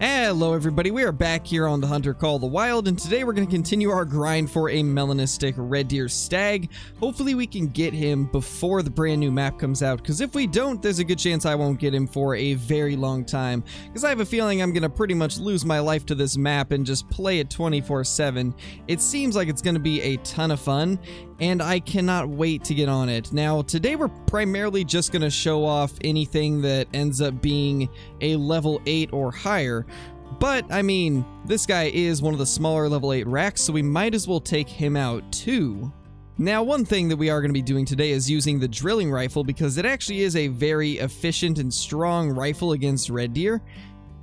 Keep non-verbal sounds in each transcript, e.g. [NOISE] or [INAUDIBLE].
And Hello everybody, we are back here on the Hunter Call the Wild, and today we're going to continue our grind for a melanistic red deer stag. Hopefully we can get him before the brand new map comes out, because if we don't, there's a good chance I won't get him for a very long time, because I have a feeling I'm going to pretty much lose my life to this map and just play it 24-7. It seems like it's going to be a ton of fun, and I cannot wait to get on it. Now, today we're primarily just going to show off anything that ends up being a level 8 or higher, but, I mean, this guy is one of the smaller level 8 racks, so we might as well take him out too. Now, one thing that we are going to be doing today is using the drilling rifle because it actually is a very efficient and strong rifle against red deer.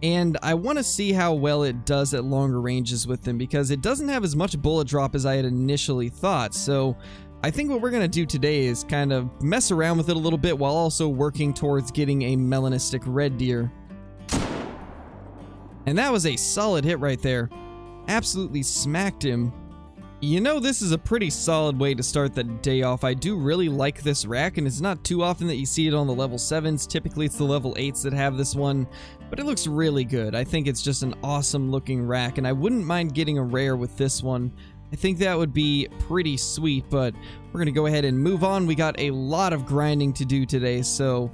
And I want to see how well it does at longer ranges with them because it doesn't have as much bullet drop as I had initially thought. So I think what we're going to do today is kind of mess around with it a little bit while also working towards getting a melanistic red deer. And that was a solid hit right there. Absolutely smacked him. You know, this is a pretty solid way to start the day off. I do really like this rack, and it's not too often that you see it on the level 7s. Typically, it's the level 8s that have this one, but it looks really good. I think it's just an awesome looking rack, and I wouldn't mind getting a rare with this one. I think that would be pretty sweet, but we're going to go ahead and move on. We got a lot of grinding to do today, so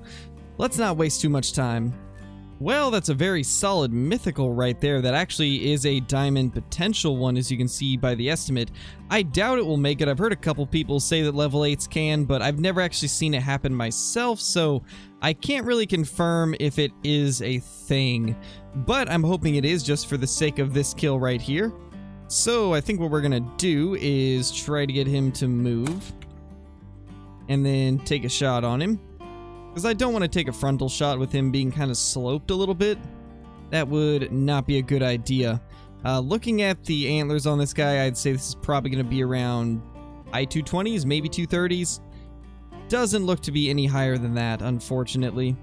let's not waste too much time. Well, that's a very solid mythical right there. That actually is a diamond potential one, as you can see by the estimate. I doubt it will make it. I've heard a couple people say that level 8s can, but I've never actually seen it happen myself, so I can't really confirm if it is a thing. But I'm hoping it is just for the sake of this kill right here. So I think what we're going to do is try to get him to move. And then take a shot on him. Because I don't want to take a frontal shot with him being kind of sloped a little bit. That would not be a good idea. Uh, looking at the antlers on this guy, I'd say this is probably going to be around I-220s, maybe 230s. Doesn't look to be any higher than that, unfortunately.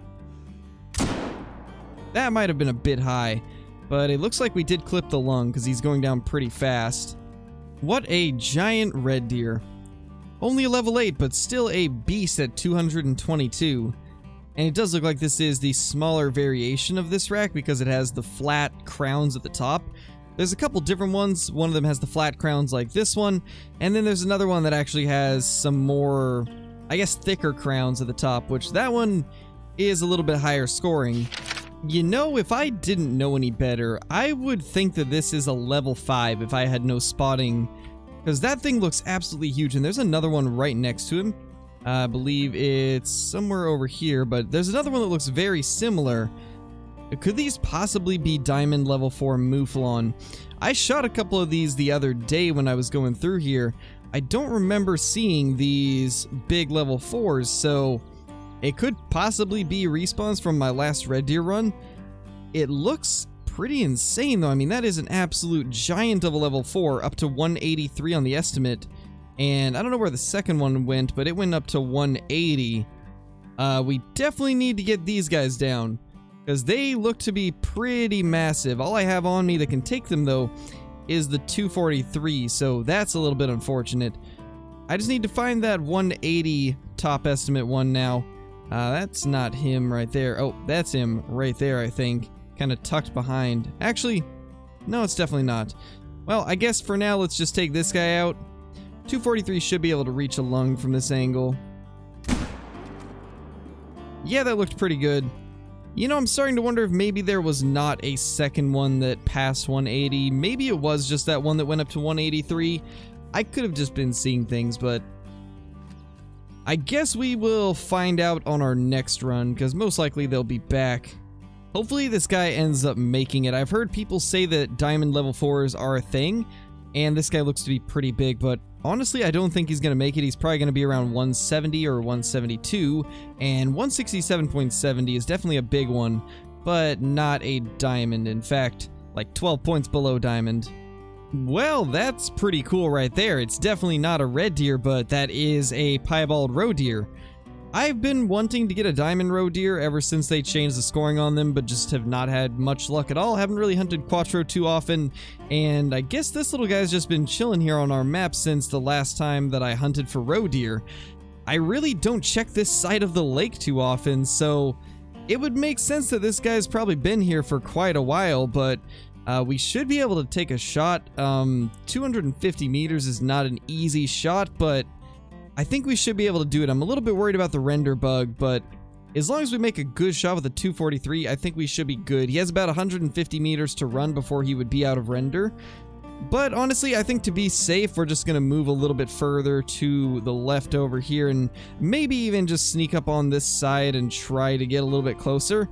That might have been a bit high, but it looks like we did clip the lung because he's going down pretty fast. What a giant red deer. Only a level 8, but still a beast at 222. And it does look like this is the smaller variation of this rack because it has the flat crowns at the top. There's a couple different ones. One of them has the flat crowns like this one. And then there's another one that actually has some more, I guess, thicker crowns at the top, which that one is a little bit higher scoring. You know, if I didn't know any better, I would think that this is a level 5 if I had no spotting because that thing looks absolutely huge, and there's another one right next to him. Uh, I believe it's somewhere over here, but there's another one that looks very similar. Could these possibly be Diamond Level 4 Mouflon? I shot a couple of these the other day when I was going through here. I don't remember seeing these big level 4s, so it could possibly be respawns from my last Red Deer run. It looks pretty insane, though. I mean, that is an absolute giant of a level 4, up to 183 on the estimate. And I don't know where the second one went, but it went up to 180. Uh, we definitely need to get these guys down, because they look to be pretty massive. All I have on me that can take them, though, is the 243, so that's a little bit unfortunate. I just need to find that 180 top estimate one now. Uh, that's not him right there. Oh, that's him right there, I think kind of tucked behind. Actually, no, it's definitely not. Well, I guess for now, let's just take this guy out. 243 should be able to reach a lung from this angle. Yeah, that looked pretty good. You know, I'm starting to wonder if maybe there was not a second one that passed 180. Maybe it was just that one that went up to 183. I could have just been seeing things, but... I guess we will find out on our next run, because most likely they'll be back. Hopefully this guy ends up making it. I've heard people say that diamond level 4s are a thing, and this guy looks to be pretty big, but honestly, I don't think he's going to make it. He's probably going to be around 170 or 172, and 167.70 is definitely a big one, but not a diamond. In fact, like 12 points below diamond. Well, that's pretty cool right there. It's definitely not a red deer, but that is a piebald roe deer. I've been wanting to get a diamond roe deer ever since they changed the scoring on them, but just have not had much luck at all. Haven't really hunted Cuatro too often, and I guess this little guy's just been chilling here on our map since the last time that I hunted for roe deer. I really don't check this side of the lake too often, so it would make sense that this guy's probably been here for quite a while, but uh, we should be able to take a shot. Um, 250 meters is not an easy shot, but I think we should be able to do it. I'm a little bit worried about the render bug, but as long as we make a good shot with a 243, I think we should be good. He has about 150 meters to run before he would be out of render. But honestly, I think to be safe, we're just going to move a little bit further to the left over here and maybe even just sneak up on this side and try to get a little bit closer.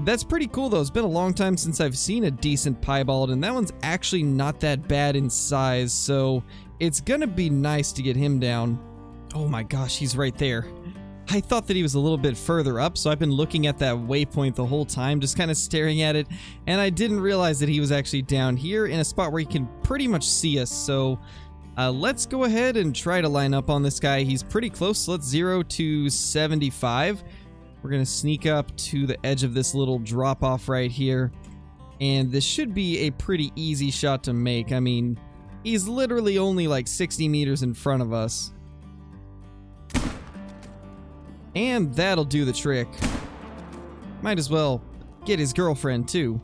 That's pretty cool though. It's been a long time since I've seen a decent piebald and that one's actually not that bad in size. So it's going to be nice to get him down. Oh my gosh, he's right there. I thought that he was a little bit further up, so I've been looking at that waypoint the whole time, just kind of staring at it, and I didn't realize that he was actually down here in a spot where he can pretty much see us, so uh, let's go ahead and try to line up on this guy. He's pretty close, so let's 0 to 75. We're going to sneak up to the edge of this little drop-off right here, and this should be a pretty easy shot to make. I mean, he's literally only like 60 meters in front of us. And that'll do the trick. Might as well get his girlfriend, too.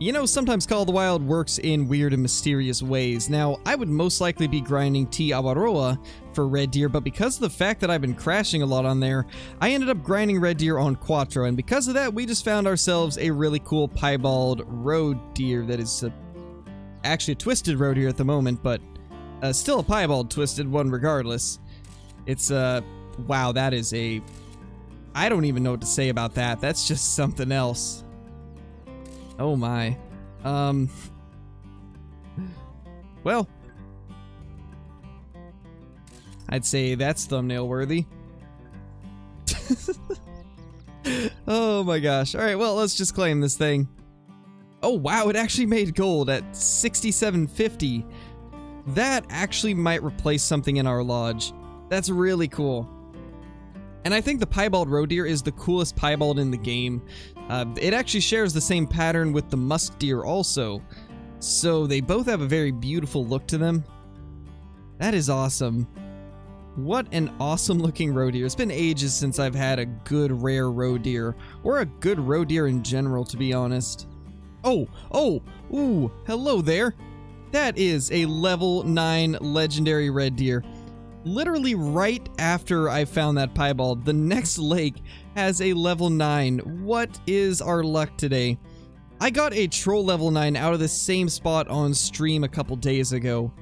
You know, sometimes Call of the Wild works in weird and mysterious ways. Now, I would most likely be grinding Te Awaroa for Red Deer, but because of the fact that I've been crashing a lot on there, I ended up grinding Red Deer on Cuatro, and because of that, we just found ourselves a really cool piebald roe deer that is a, actually a twisted roe deer at the moment, but uh, still a piebald twisted one regardless. It's, uh, wow, that is a I don't even know what to say about that. That's just something else. Oh my. Um. Well. I'd say that's thumbnail worthy. [LAUGHS] oh my gosh. Alright, well, let's just claim this thing. Oh wow, it actually made gold at 6750. That actually might replace something in our lodge. That's really cool. And I think the piebald roe deer is the coolest piebald in the game. Uh, it actually shares the same pattern with the musk deer also. So they both have a very beautiful look to them. That is awesome. What an awesome [LAUGHS] looking roe deer. It's been ages since I've had a good rare roe deer. Or a good roe deer in general, to be honest. Oh, oh, ooh, hello there. That is a level 9 legendary red deer literally right after I found that piebald, the next lake has a level 9. What is our luck today? I got a troll level 9 out of the same spot on stream a couple days ago.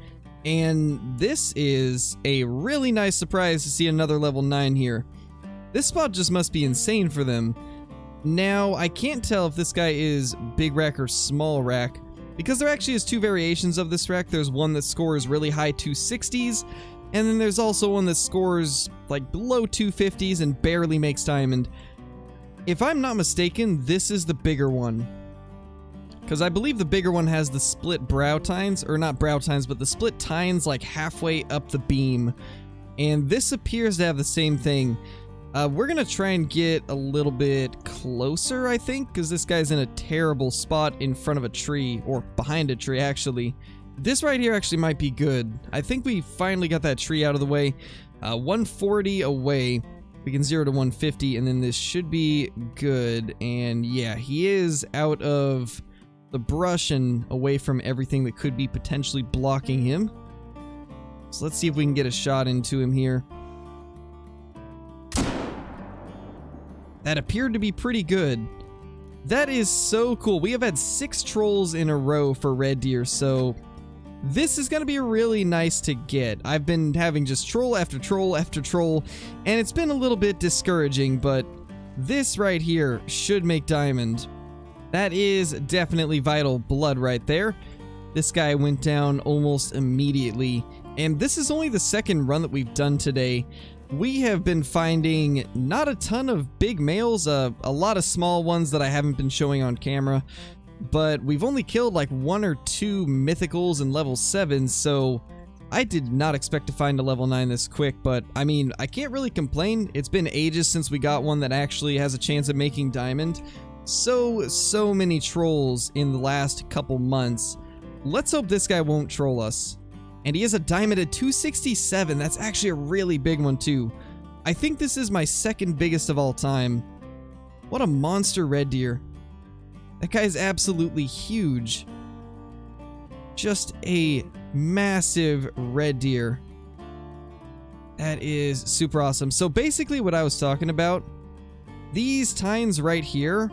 And this is a really nice surprise to see another level 9 here. This spot just must be insane for them. Now, I can't tell if this guy is big rack or small rack, because there actually is two variations of this rack. There's one that scores really high 260s, and then there's also one that scores like below 250s and barely makes diamond. If I'm not mistaken, this is the bigger one. Because I believe the bigger one has the split brow tines, or not brow tines, but the split tines like halfway up the beam. And this appears to have the same thing. Uh, we're going to try and get a little bit closer, I think, because this guy's in a terrible spot in front of a tree, or behind a tree, actually. This right here actually might be good. I think we finally got that tree out of the way. Uh, 140 away. We can 0 to 150, and then this should be good. And yeah, he is out of the brush and away from everything that could be potentially blocking him. So let's see if we can get a shot into him here. That appeared to be pretty good. That is so cool. We have had six trolls in a row for red deer, so this is going to be really nice to get. I've been having just troll after troll after troll, and it's been a little bit discouraging, but this right here should make diamond. That is definitely vital blood right there. This guy went down almost immediately, and this is only the second run that we've done today. We have been finding not a ton of big males, uh, a lot of small ones that I haven't been showing on camera, but we've only killed like one or two mythicals in level 7, so I did not expect to find a level 9 this quick, but I mean, I can't really complain. It's been ages since we got one that actually has a chance of making diamond. So, so many trolls in the last couple months. Let's hope this guy won't troll us. And he has a diamond at 267. That's actually a really big one too. I think this is my second biggest of all time. What a monster red deer. That guy's absolutely huge. Just a massive red deer. That is super awesome. So basically what I was talking about, these tines right here,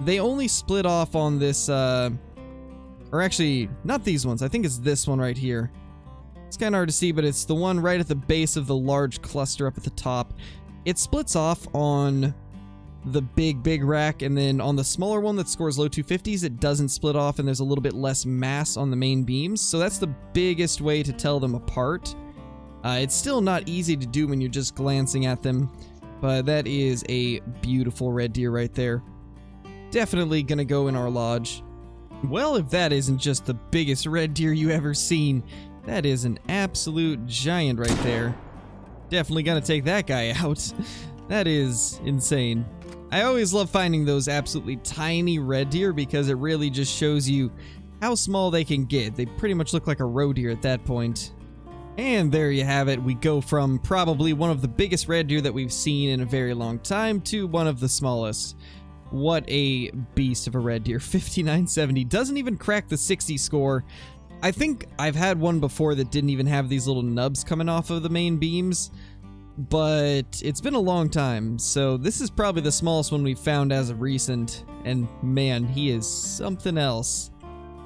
they only split off on this, uh, or actually, not these ones. I think it's this one right here. It's kind of hard to see, but it's the one right at the base of the large cluster up at the top. It splits off on the big, big rack, and then on the smaller one that scores low 250s, it doesn't split off, and there's a little bit less mass on the main beams. So that's the biggest way to tell them apart. Uh, it's still not easy to do when you're just glancing at them, but that is a beautiful red deer right there. Definitely gonna go in our lodge. Well, if that isn't just the biggest red deer you ever seen, that is an absolute giant right there. Definitely gonna take that guy [LAUGHS] out. That is insane. I always love finding those absolutely tiny red deer because it really just shows you how small they can get. They pretty much look like a roe deer at that point. And there you have it. We go from probably one of the biggest red deer that we've seen in a very long time to one of the smallest. What a beast of a red deer. [LAUGHS] 5970 doesn't even crack the 60 score. I think I've had one before that didn't even have these little nubs coming off of the main beams, but it's been a long time, so this is probably the smallest one we've found as of recent, and man, he is something else.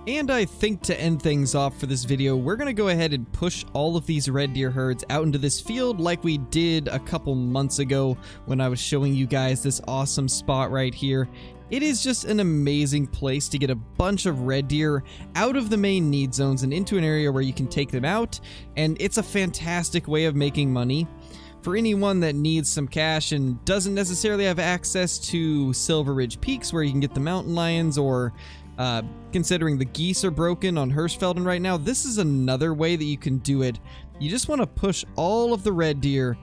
And I think to end things off for this video, we're going to go ahead and push all of these red deer herds out into this field like we did a couple months ago when I was showing you guys this awesome spot right here. It is just an amazing place to get a bunch of red deer out of the main need zones and into an area where you can take them out, and it's a fantastic way of making money. For anyone that needs some cash and doesn't necessarily have access to Silver Ridge Peaks where you can get the mountain lions or uh, considering the geese are broken on Hirschfelden right now, this is another way that you can do it. You just want to push all of the red deer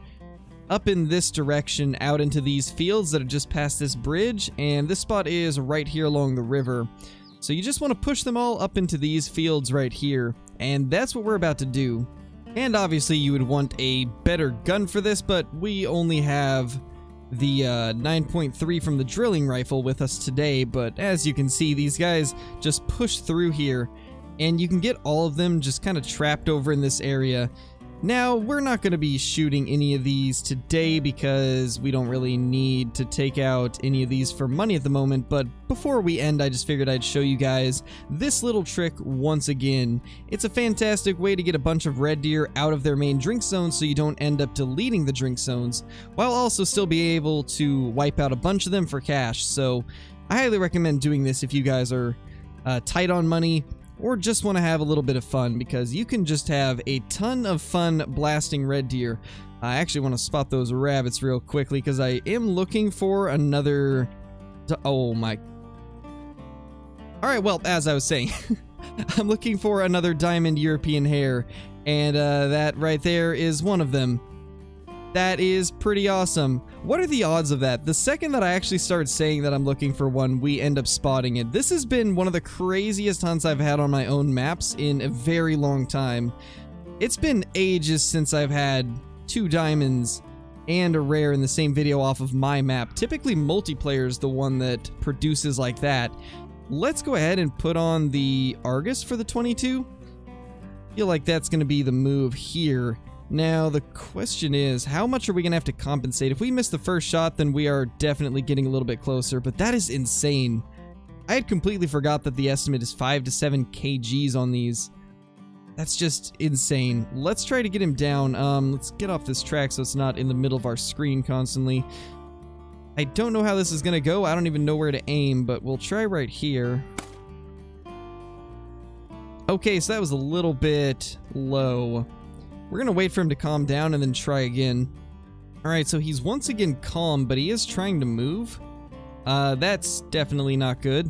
up in this direction out into these fields that are just past this bridge, and this spot is right here along the river. So you just want to push them all up into these fields right here, and that's what we're about to do. And obviously you would want a better gun for this, but we only have the uh, 9.3 from the drilling rifle with us today, but as you can see, these guys just push through here, and you can get all of them just kind of trapped over in this area. Now, we're not going to be shooting any of these today because we don't really need to take out any of these for money at the moment, but before we end, I just figured I'd show you guys this little trick once again. It's a fantastic way to get a bunch of red deer out of their main drink zones so you don't end up deleting the drink zones, while also still be able to wipe out a bunch of them for cash, so I highly recommend doing this if you guys are uh, tight on money or just want to have a little bit of fun because you can just have a ton of fun blasting red deer. I actually want to spot those rabbits real quickly because I am looking for another... Oh my... Alright, well, as I was saying, [LAUGHS] I'm looking for another diamond European hare, and uh, that right there is one of them. That is pretty awesome. What are the odds of that? The second that I actually start saying that I'm looking for one, we end up spotting it. This has been one of the craziest hunts I've had on my own maps in a very long time. It's been ages since I've had two diamonds and a rare in the same video off of my map. Typically multiplayer is the one that produces like that. Let's go ahead and put on the Argus for the 22. feel like that's going to be the move here. Now, the question is, how much are we going to have to compensate? If we miss the first shot, then we are definitely getting a little bit closer, but that is insane. I had completely forgot that the estimate is 5 to 7 kgs on these. That's just insane. Let's try to get him down. Um, let's get off this track so it's not in the middle of our screen constantly. I don't know how this is going to go. I don't even know where to aim, but we'll try right here. Okay, so that was a little bit low. We're to wait for him to calm down and then try again. Alright, so he's once again calm, but he is trying to move. Uh, that's definitely not good.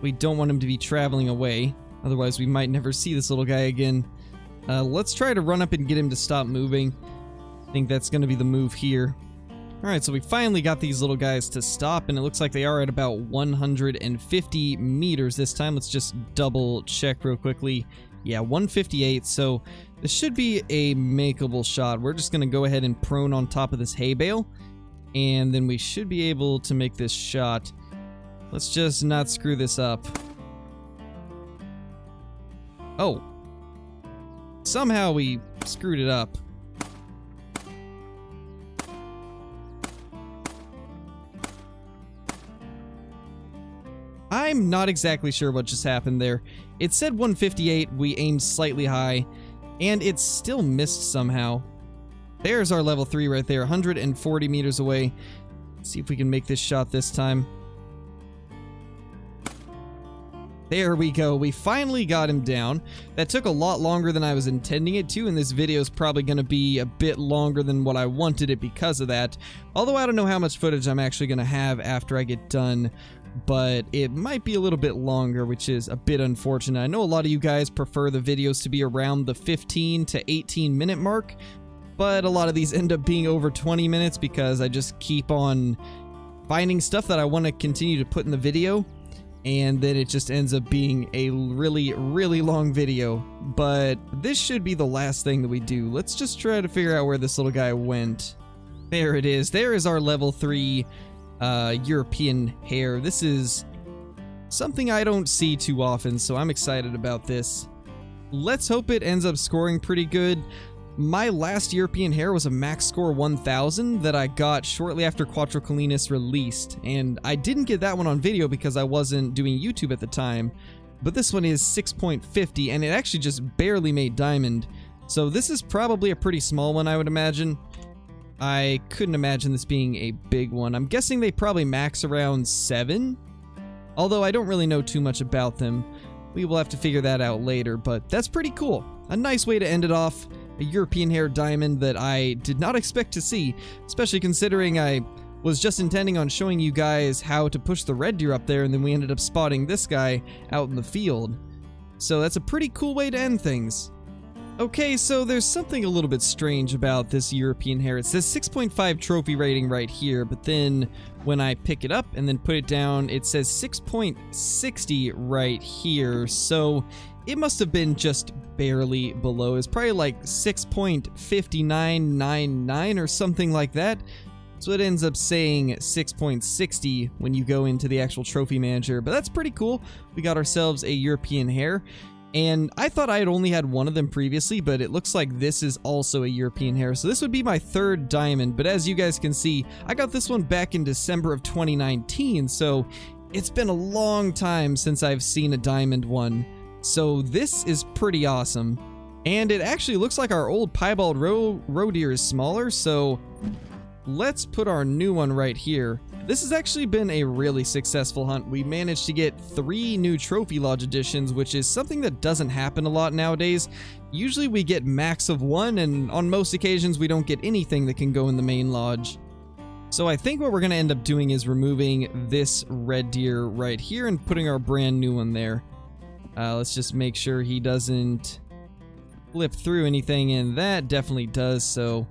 We don't want him to be traveling away. Otherwise, we might never see this little guy again. Uh, let's try to run up and get him to stop moving. I think that's going to be the move here. Alright, so we finally got these little guys to stop, and it looks like they are at about 150 meters this time. Let's just double check real quickly. Yeah, 158, so this should be a makeable shot. We're just going to go ahead and prone on top of this hay bale. And then we should be able to make this shot. Let's just not screw this up. Oh. Somehow we screwed it up. I'm not exactly sure what just happened there. It said 158, we aimed slightly high, and it still missed somehow. There's our level 3 right there, 140 meters away. Let's see if we can make this shot this time. There we go. We finally got him down. That took a lot longer than I was intending it to, and this video is probably going to be a bit longer than what I wanted it because of that. Although I don't know how much footage I'm actually going to have after I get done but it might be a little bit longer, which is a bit unfortunate. I know a lot of you guys prefer the videos to be around the 15 to 18 minute mark, but a lot of these [LAUGHS] end up being over 20 minutes because I just keep on finding stuff that I want to continue to put in the video, and then it just ends up being a really, really long video. But this should be the last thing that we do. Let's just try to figure out where this little guy went. There it is. There is our level 3 uh, European hare. This is something I don't see too often, so I'm excited about this. Let's hope it ends up scoring pretty good. My last European hare was a max score 1000 that I got shortly after Cuatro Colinas released, and I didn't get that one on video because I wasn't doing YouTube at the time, but this one is 6.50 and it actually just barely made diamond, so this is probably a pretty small one I would imagine. I couldn't imagine this being a big one. I'm guessing they probably max around 7, although I don't really know too much about them. We will have to figure that out later, but that's pretty cool. A nice way to end it off. A European hare diamond that I did not expect to see, especially considering I was just intending on showing you guys how to push the red deer up there, and then we ended up spotting this guy out in the field. So that's a pretty cool way to end things. Okay, so there's something a little bit strange about this European hare. It says 6.5 trophy rating right here, but then when I pick it up and then put it down, it says 6.60 right here. So it must have been just barely below. It's probably like 6.5999 or something like that. So it ends up saying 6.60 when you go into the actual trophy manager, but that's pretty cool. We got ourselves a European hare. And I thought I had only had one of them previously, but it looks like this is also a European hare. So this would be my third diamond, but as you guys can see, I got this one back in December of 2019, so it's been a long time since I've seen a diamond one. So this is pretty awesome. And it actually looks like our old piebald roe, roe deer is smaller, so let's put our new one right here. This has actually been a really successful hunt. We managed to get three new Trophy Lodge additions, which is something that doesn't happen a lot nowadays. Usually we get max of one, and on most occasions we don't get anything that can go in the main lodge. So I think what we're going to end up doing is removing this red deer right here and putting our brand new one there. Uh, let's just make sure he doesn't flip through anything, and that definitely does, so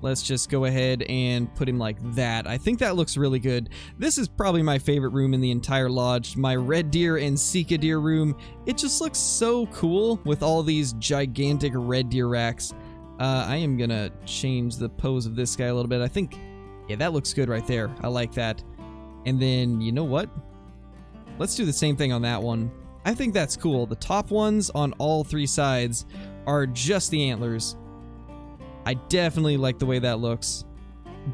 Let's just go ahead and put him like that. I think that looks really good. This is probably my favorite room in the entire lodge. My red deer and Sika deer room. It just looks so cool with all these gigantic red deer racks. Uh, I am going to change the pose of this guy a little bit. I think, yeah, that looks good right there. I like that. And then, you know what? Let's do the same thing on that one. I think that's cool. The top ones on all three sides are just the antlers. I definitely like the way that looks.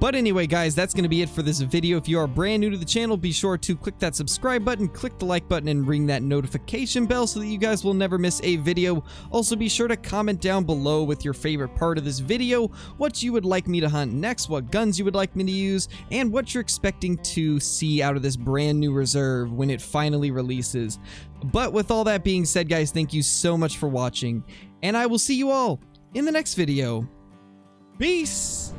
But anyway, guys, that's going to be it for this video. If you are brand new to the channel, be sure to click that subscribe button, click the like button, and ring that notification bell so that you guys will never miss a video. Also, be sure to comment down below with your favorite part of this video, what you would like me to hunt next, what guns you would like me to use, and what you're expecting to see out of this brand new reserve when it finally releases. But with all that being said, guys, thank you so much for watching, and I will see you all in the next video. Peace!